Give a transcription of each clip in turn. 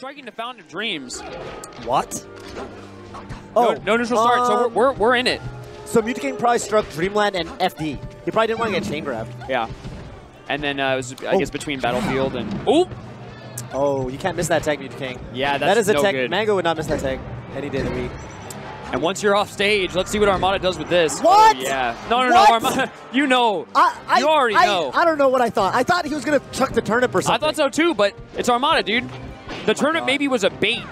striking the Fountain of Dreams. What? Oh, no, no neutral start, so we're, um, we're, we're in it. So Mew2King probably struck Dreamland and FD. He probably didn't want to get chain grabbed. Yeah. And then uh, it was, I Oh. guess, between Battlefield and... Oh! Oh, you can't miss that tag, Mew2King. Yeah, that's That is a no tag. good. Mango would not miss that tag any day of the week. And once you're off stage, let's see what Armada does with this. What? Oh, yeah. No, no, What? no, Armada. You know. I, I, you already I, know. I don't know what I thought. I thought he was going to chuck the turnip or something. I thought so too, but it's Armada, dude. The turnip God. maybe was a bait.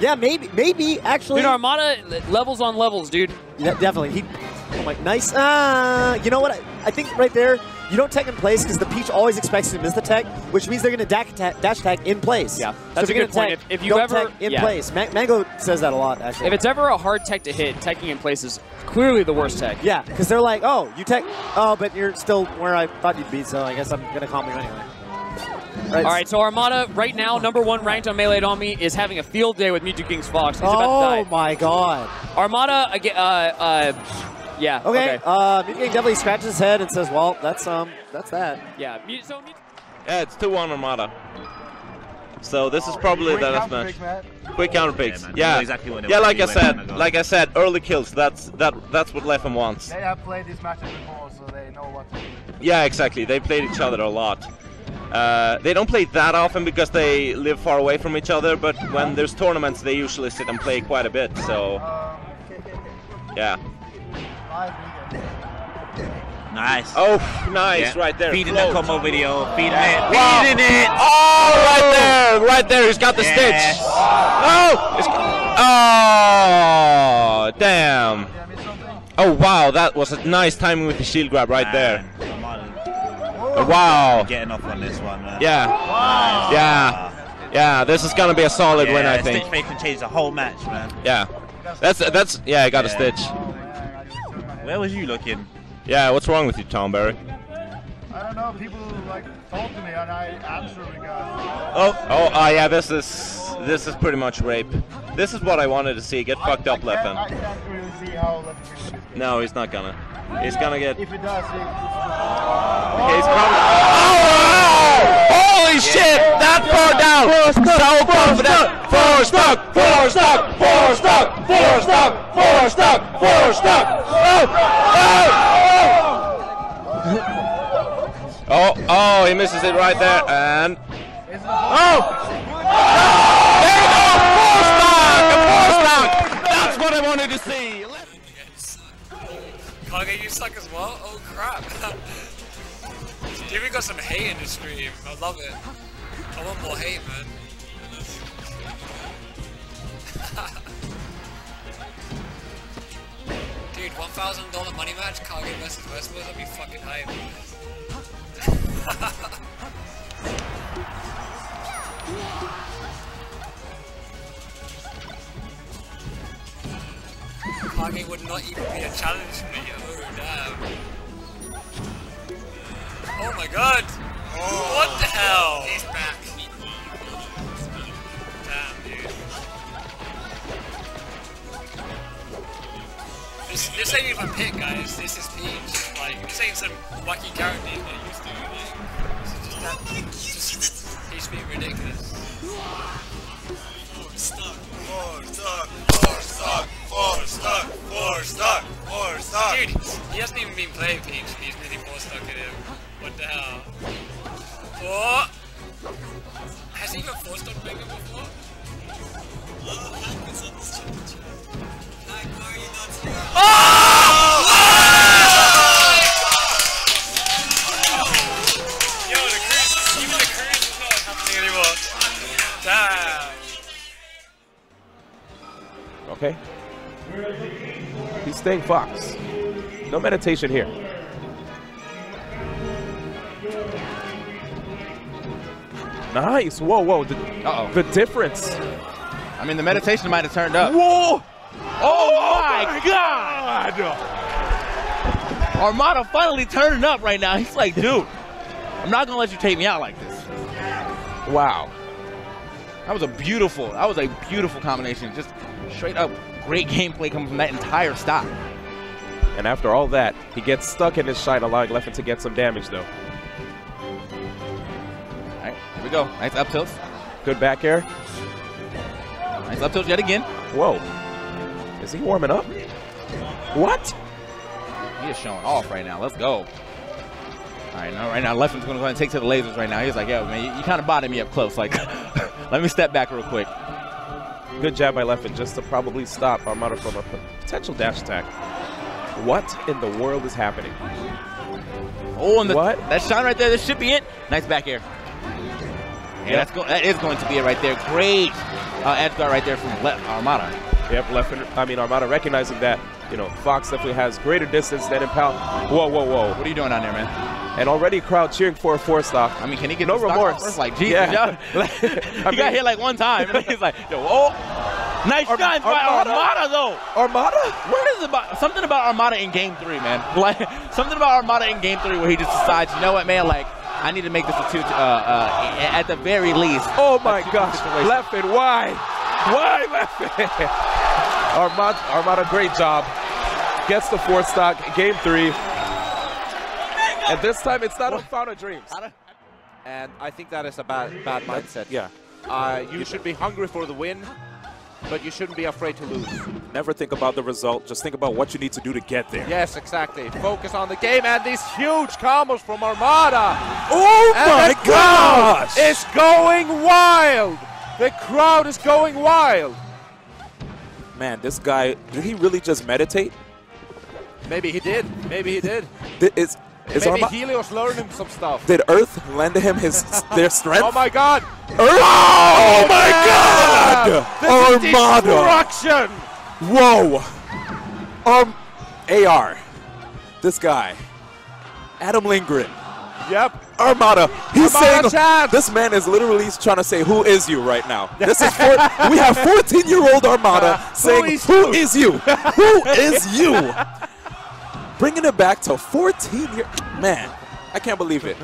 Yeah, maybe, maybe, actually. Dude, Armada levels on levels, dude. Yeah, definitely. He, oh my, nice. Uh, you know what? I, I think right there, you don't tech in place because the Peach always expects you to miss the tech, which means they're going to dash, tag in place. Yeah, that's if a good point. tech, If- if you don't ever- tech in yeah. place. Ma- Mango says that a lot, actually. If it's ever a hard tech to hit, teching in place is clearly the worst tech. yeah, because they're like, oh, you tech, oh, but you're still where I thought you'd be, so I guess I'm going to calm you anyway. Right. All right, so Armada right now, number one ranked on Melee on me, is having a field day with Mew2King's Fox. He's Oh about to die. my god. Armada again. Uh, uh, yeah. Okay, Okay. uh, Mewtwo King definitely scratches his head and says, well, that's um, that's that. yeah. So Yeah, it's 2-1 Armada. So this is probably the last match. Quick counter picks. Yeah. Yeah, exactly yeah. Like I do, where they wanna said, like I said, early kills. That's that. That's what Leffen wants. They have played these matches before, so they know what to do. Yeah, exactly. They played each other a lot. Uh, they don't play that often because they live far away from each other. But when there's tournaments, they usually sit and play quite a bit. So yeah. Nice. Oh, nice, Yeah. right there. Feeding Float. that combo video. Feeding it. Wow. Feeding it. Oh, right there, right there. He's got the Yes. stitch. Oh, it's, oh, damn. Did I miss something? Oh wow, that was a nice timing with the shield grab right there. Wow. Getting off on this one, man. Yeah, yeah, yeah. This is gonna be a solid yeah, win, I think. Stitch Fake can change the whole match, man. Yeah, that's that's yeah. I got a stitch. Oh, yeah, I just took my- Where was you looking? Yeah, what's wrong with you, Tom Berry? I don't know, people like talk to me and I answer because Oh, oh, ah, yeah. This is this is pretty much rape. This is what I wanted to see. Get fucked I, up, I I Leffen. can't really see how Leffen can do this. No, he's not gonna. He's gonna get. If it does, it, Okay, he's coming. Oh! Holy shit! That far down! So confident! Four stock! Four stock! Four stock! Four stock! Four stock! Four stock! Oh! Oh! Oh! Oh! He misses it right there, and oh! There you go! Stuck! A stuck! That's what I wanted to see. Kage, you suck as well? Oh crap. Dude, we got some hate in the stream. I love it. I want more hate, man. Dude, $1,000 money match, Kage versus Westwood, that'd be fucking hype. Kage would not even be a challenge for me. Oh, damn. Oh my god! What the hell? He's back. Damn, dude. This, this ain't even Pit, guys. This is Peach. Like, this ain't some wacky character they used to. Like, this is just that. Just Peach being ridiculous. Four Stock, four stock, four stock, four stock, four stock, four stock. Dude, he hasn't even been playing Peach. He's nearly four stock in him. What the hell? Oh! Has he even four stock Mega before? Yo, Okay. He's staying Fox. No meditation here. Nice. Whoa, whoa. The, Uh-oh. the difference. I mean, the meditation might have turned up. Whoa! Oh, oh, oh my God! Armada finally turning up right now. He's like, dude, I'm not gonna let you take me out like this. Wow. That was a beautiful, that was a beautiful combination. Just straight up great gameplay coming from that entire stock. And after all that, he gets stuck in his shine, allowing Leffen to get some damage, though. All right, here we go. Nice up tilts. Good back air. Nice up tilt yet again. Whoa. Is he warming up? What? He is showing off right now. Let's go. All right, now right now, Leffen's going to go ahead and take to the lasers right now. He's like, yo, man, you, you kind of bothered me up close. Like, let me step back real quick. Good jab by Leffen just to probably stop Armada from a potential dash attack. What in the world is happening? Oh, and the, What? that shot right there, this should be it. Nice back air. Yeah, that's go, that is going to be it right there. Great uh, edge guard right there from Le- Armada. Yep, Leffen, I mean, Armada recognizing that, you know, Fox definitely has greater distance than Impel. Whoa, whoa, whoa. What are you doing down there, man? And already crowd cheering for a four stock. I mean, can he get No remorse. Like, Jesus, Yeah. yo. he mean- got hit like one time, and he's like, yo, oh. Nice Ar- shot by Armada? Though. Armada? What is about something about Armada in Game Three, man? Like something about Armada in Game Three where he just decides, you know what, man? Like I need to make this a two, uh, uh, at the very least. Oh my gosh. situation. Leffen, why? Why Leffen? Armada, Armada, great job. Gets the fourth stock, game three. And this time it's not a Fountain Dreams. And I think that is a bad, bad mindset. Yeah. Uh, you should be hungry for the win, but you shouldn't be afraid to lose. Never think about the result. Just think about what you need to do to get there. Yes, exactly. Focus on the game and these huge combos from Armada. Oh And my gosh! is going wild. The crowd is going wild. Man, this guy, did he really just meditate? Maybe he did. Maybe he did. Th- Is, Maybe Arma- Helios learning some stuff. did Earth lend him his their strength? Oh my God! Earth- oh my God! This Armada! destruction. Whoa! Um, AR. This guy. Adam Lindgren. Yep. Armada. He's Armada saying chance. this man is literally trying to say, "Who is you?" right now. This is four, we have 14-year-old Armada saying, is "Who you?" is you? Who is you?" Bringing it back to 14 year. Man, I can't believe it.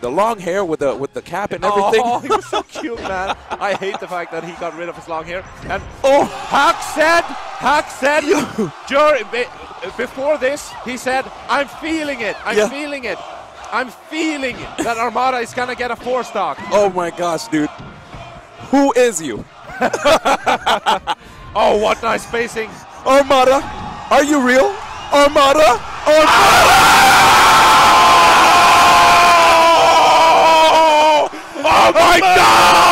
The long hair with the with the cap and oh, everything. Oh, he was so cute, man. I hate the fact that he got rid of his long hair. And Oh. Hack said, Hack said, during, before this, he said, I'm feeling it. I'm Yeah. feeling it. I'm feeling it! that Armada is going to get a four stock. Oh my gosh, dude. Who is you? Oh, what nice spacing. Armada, are you real? Armada? Armada! Oh my god!